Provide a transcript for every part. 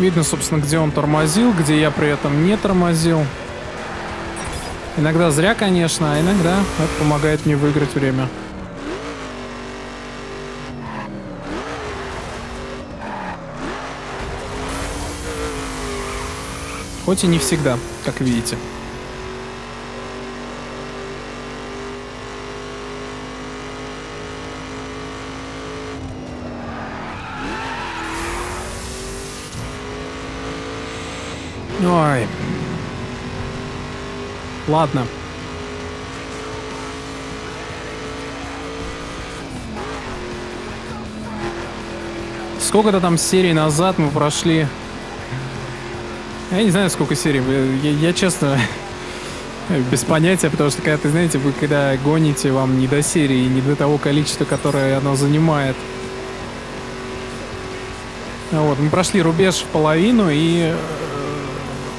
Видно, собственно, где он тормозил, где я при этом не тормозил. Иногда зря, конечно, а иногда это помогает мне выиграть время. Хоть и не всегда, как видите. Ой. Ладно. Сколько-то там серий назад мы прошли. Я не знаю, сколько серий. Я, я честно без понятия, потому что когда ты знаете, вы когда гоните, вам не до серии, не до того количества, которое оно занимает. Вот, мы прошли рубеж в половину и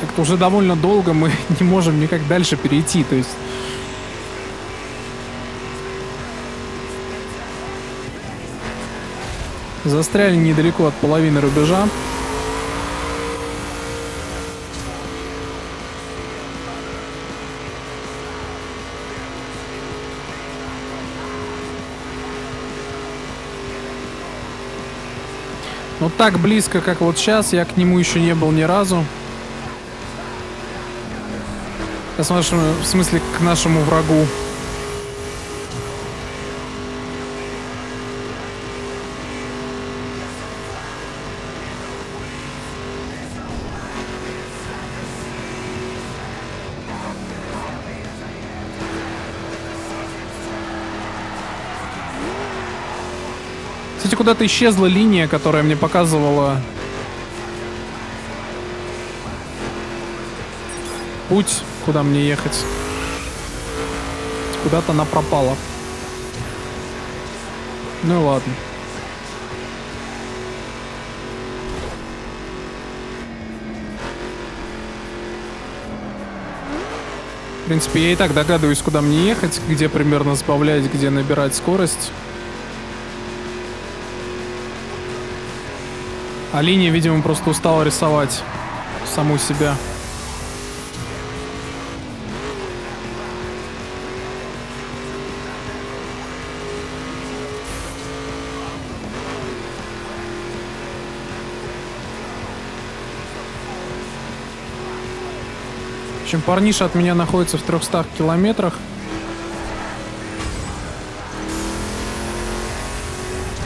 как-то уже довольно долго мы не можем никак дальше перейти. То есть застряли недалеко от половины рубежа. Но так близко, как вот сейчас, я к нему еще не был ни разу. В смысле, к нашему врагу. Кстати, куда-то исчезла линия, которая мне показывала путь куда мне ехать. Куда-то она пропала. Ну ладно. В принципе, я и так догадываюсь, куда мне ехать, где примерно сбавлять, где набирать скорость. А линия, видимо, просто устала рисовать саму себя. Общем, парниша от меня находится в 300 километрах.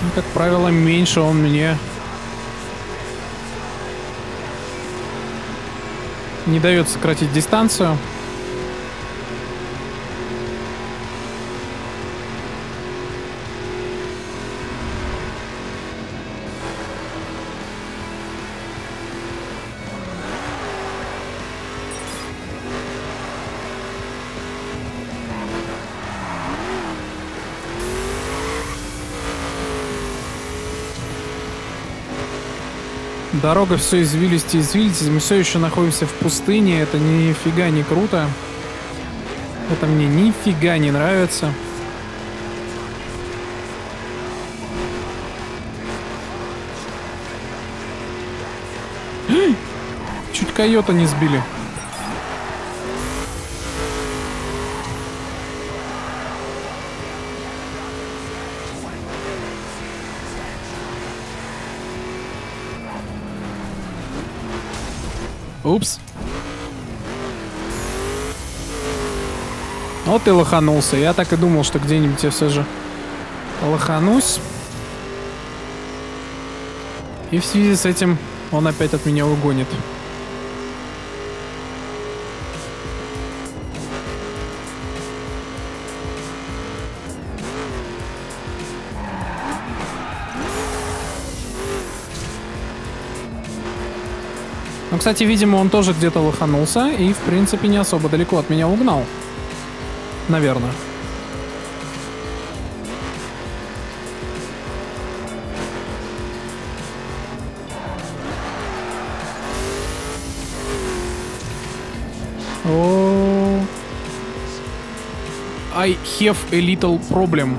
И, как правило, меньше он мне не дает сократить дистанцию. Дорога все извилисти, извилисти. Мы все еще находимся в пустыне. Это нифига не круто. Это мне нифига не нравится. Чуть койота не сбили. Упс. Вот ты лоханулся. Я так и думал, что где-нибудь я все же лоханусь. И в связи с этим он опять от меня угонит. Ну, кстати, видимо, он тоже где-то лоханулся и, в принципе, не особо далеко от меня угнал. Наверное. О, I have a little problem.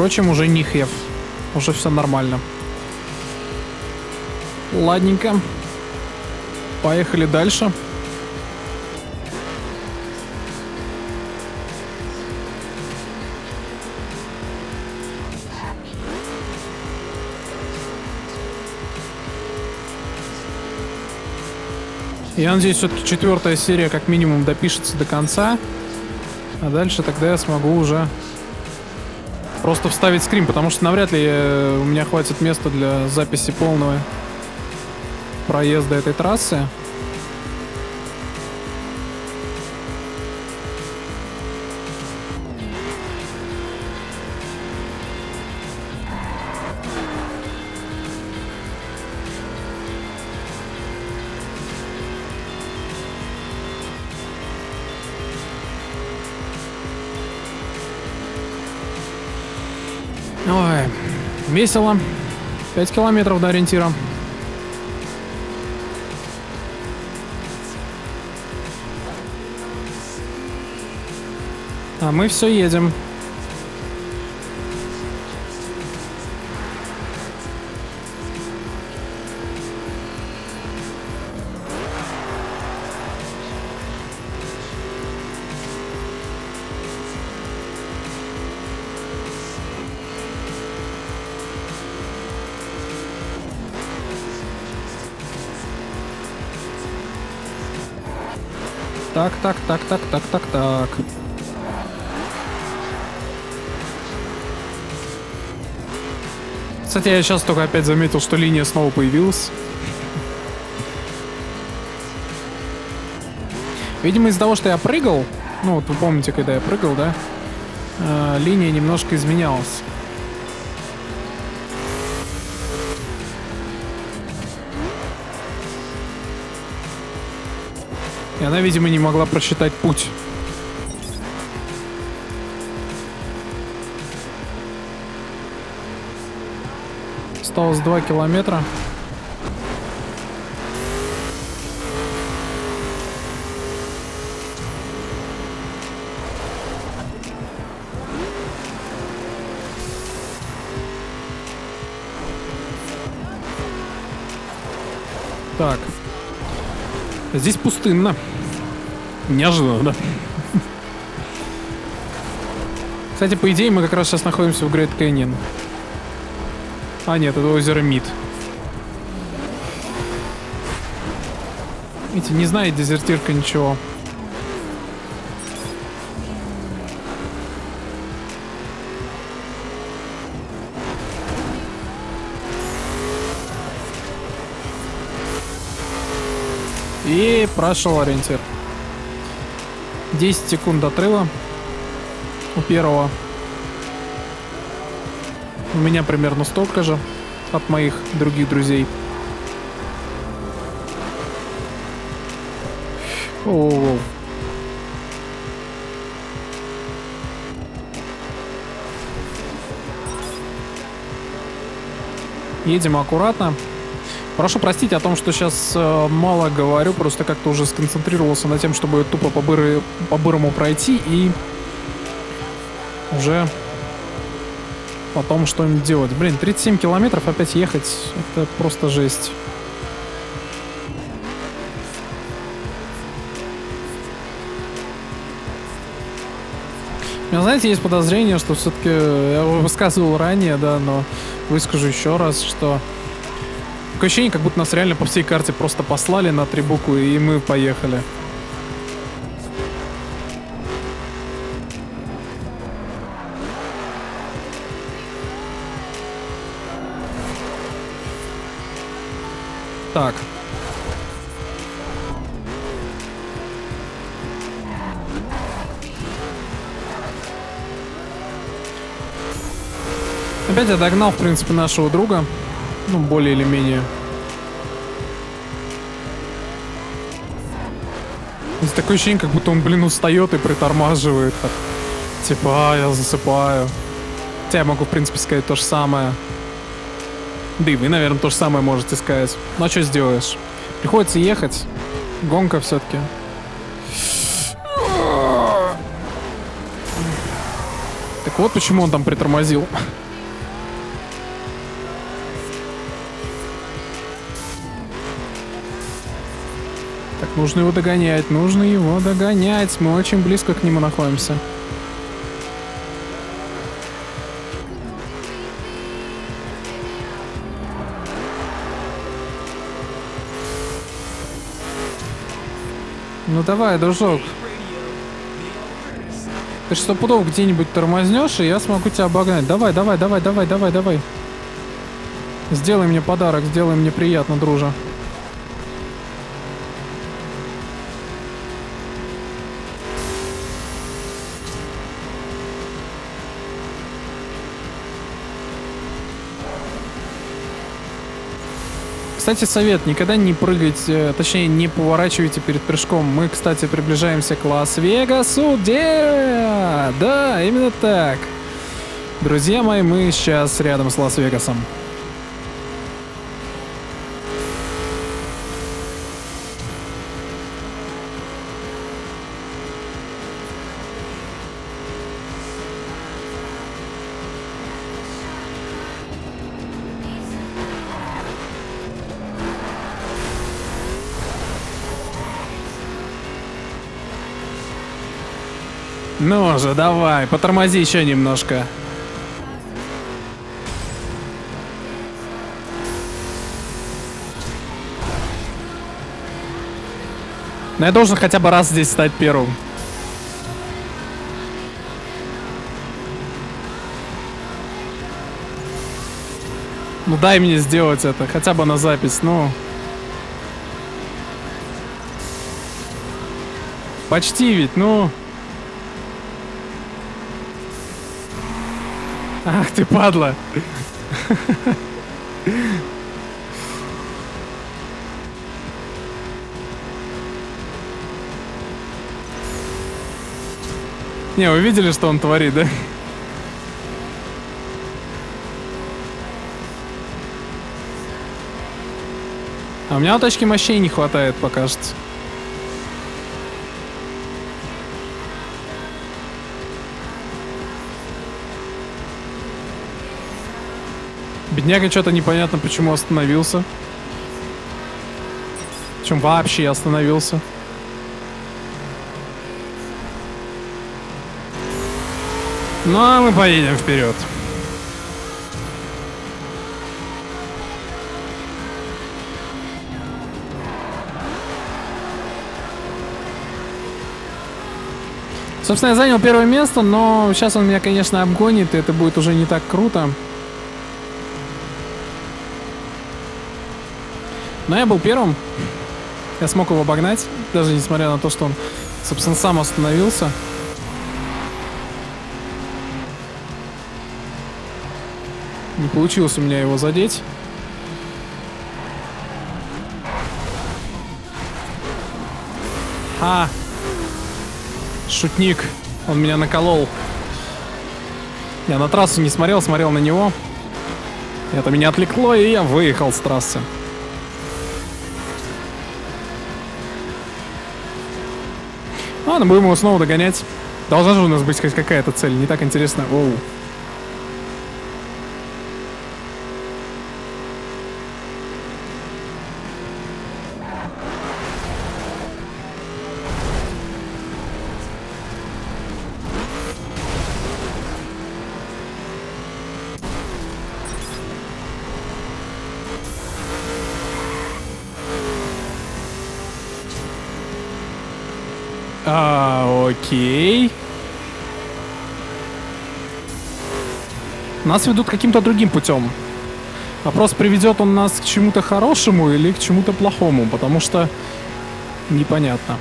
Впрочем, уже не have. Уже все нормально. Ладненько. Поехали дальше. Я надеюсь, все-таки четвертая серия как минимум допишется до конца. А дальше тогда я смогу уже просто вставить скрин, потому что навряд ли э, у меня хватит места для записи полного проезда этой трассы. Весело. 5 километров до ориентира. А мы все едем. Так, так, так, так, так, так, так. Кстати, я сейчас только опять заметил, что линия снова появилась. Видимо, из-за того, что я прыгал, ну вот вы помните, когда я прыгал, да, э, линия немножко изменялась. И она, видимо, не могла просчитать путь. Осталось 2 километра. Так. Здесь пустынно. Неожиданно, да? Кстати, по идее, мы как раз сейчас находимся в Грейт Кэньон. А, нет, это озеро Мид. Видите, не знает дезертирка ничего. Прошел ориентир. 10 секунд отрыва у первого. У меня примерно столько же от моих других друзей. О, Едем аккуратно. Прошу простить о том, что сейчас э, мало говорю, просто как-то уже сконцентрировался на тем, чтобы тупо по, быры, по бырому пройти и уже потом что-нибудь делать. Блин, 37 километров опять ехать, это просто жесть. У меня, знаете, есть подозрение, что все-таки, я высказывал ранее, да, но выскажу еще раз, что Такое ощущение, как будто нас реально по всей карте просто послали на три буквы, и мы поехали. Так. Опять я догнал, в принципе, нашего друга. Ну, более или менее. Здесь такое ощущение, как будто он, блин, устает и притормаживает. Так. Типа, а, я засыпаю. Хотя я могу, в принципе, сказать то же самое. Да и вы, наверное, то же самое можете сказать. Ну, а что сделаешь? Приходится ехать. Гонка все-таки. Так вот почему он там притормозил. Так, нужно его догонять, нужно его догонять. Мы очень близко к нему находимся. Ну давай, дружок. Ты что пудов где-нибудь тормознешь, и я смогу тебя обогнать. Давай, давай, давай, давай, давай, давай. Сделай мне подарок, сделай мне приятно, дружа. Кстати, совет, никогда не прыгайте, точнее, не поворачивайте перед прыжком. Мы, кстати, приближаемся к Лас-Вегасу, где... Да, именно так. Друзья мои, мы сейчас рядом с Лас-Вегасом. Ну же, давай, потормози еще немножко. Но я должен хотя бы раз здесь стать первым. Ну дай мне сделать это, хотя бы на запись, ну. Почти ведь, ну. Ах ты падла. Не, вы видели, что он творит, да? А у меня точки мощей не хватает, покажется. Бедняга что-то непонятно почему остановился. Причем вообще остановился. Ну а мы поедем вперед. Собственно, я занял первое место, но сейчас он меня, конечно, обгонит, и это будет уже не так круто. Но я был первым. Я смог его обогнать, даже несмотря на то, что он, собственно, сам остановился. Не получилось у меня его задеть. А, шутник. Он меня наколол. Я на трассу не смотрел, смотрел на него. Это меня отвлекло, и я выехал с трассы. Ладно, будем его снова догонять. Должна же у нас быть хоть какая-то цель. Не так интересно. Оу. Окей. Нас ведут каким-то другим путем. Вопрос, приведет он нас к чему-то хорошему или к чему-то плохому, потому что непонятно.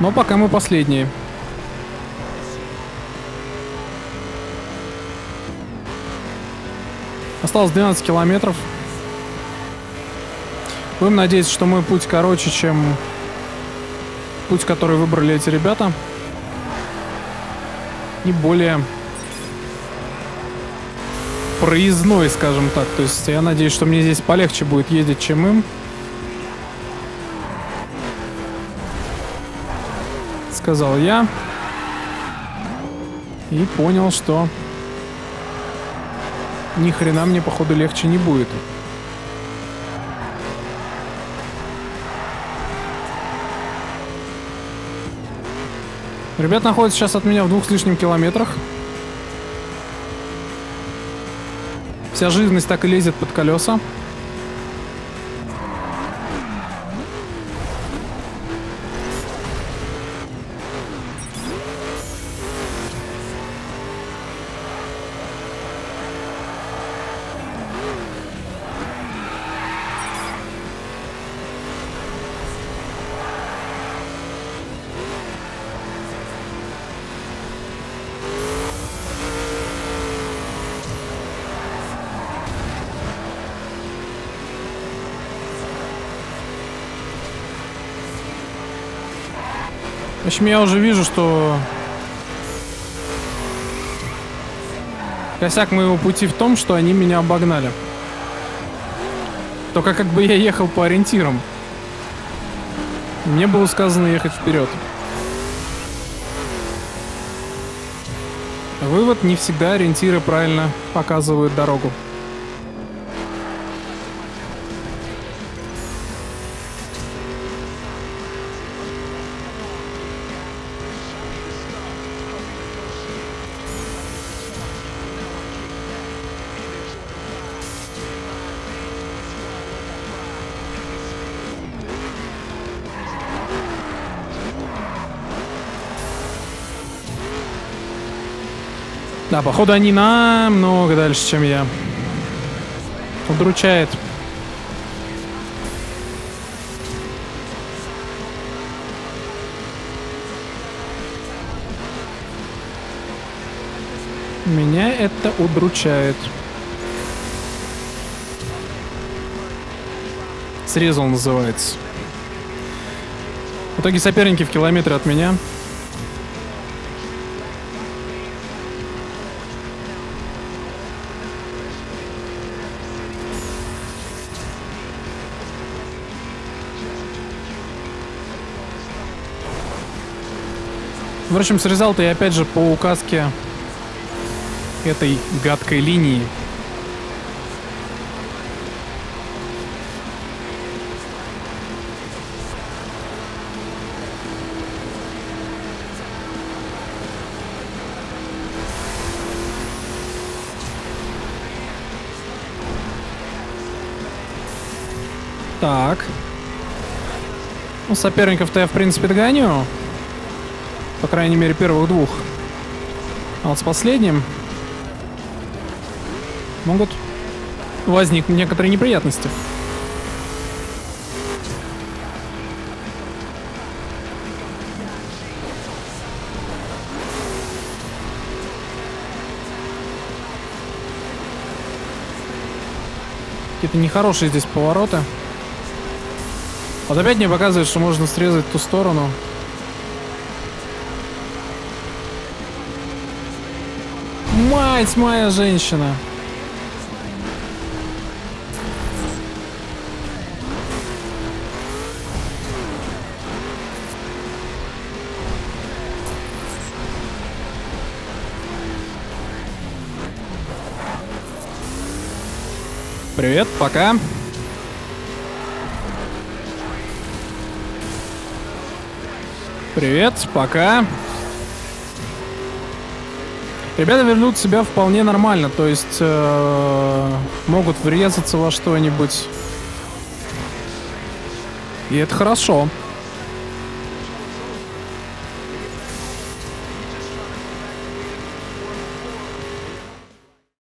Но пока мы последние. Осталось 12 километров. Будем надеяться, что мой путь короче, чем путь, который выбрали эти ребята. И более проездной, скажем так. То есть я надеюсь, что мне здесь полегче будет ездить, чем им. Сказал я. И понял, что ни хрена мне, походу, легче не будет. Ребят находятся сейчас от меня в двух с лишним километрах. Вся жизненность так и лезет под колеса. Общем, я уже вижу, что косяк моего пути в том, что они меня обогнали. Только как бы я ехал по ориентирам. Мне было сказано ехать вперед. Вывод, не всегда ориентиры правильно показывают дорогу. Да, походу они намного дальше, чем я. Удручает. Меня это удручает. Срезал называется. В итоге соперники в километре от меня. В общем, срезал-то я опять же по указке этой гадкой линии. Так. Ну, соперников-то я, в принципе, догоню. По крайней мере, первых двух. А вот с последним могут возникнуть некоторые неприятности. Какие-то нехорошие здесь повороты. Вот опять мне показывает, что можно срезать ту сторону. Мать моя женщина. Привет, пока. Привет, пока. Ребята вернут себя вполне нормально, то есть э, могут врезаться во что-нибудь. И это хорошо.